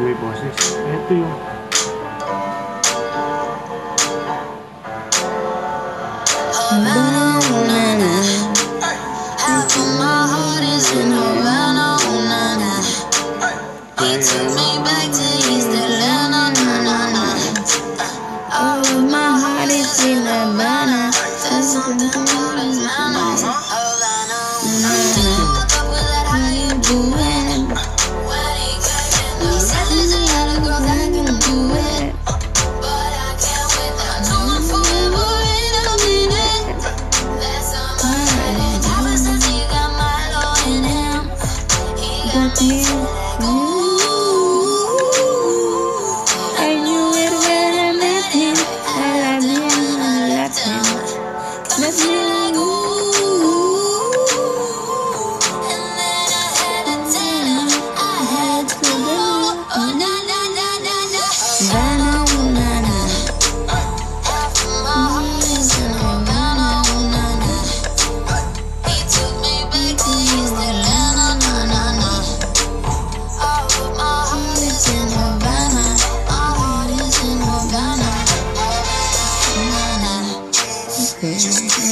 may boses. Ito yung na na na Let me Mm-hmm.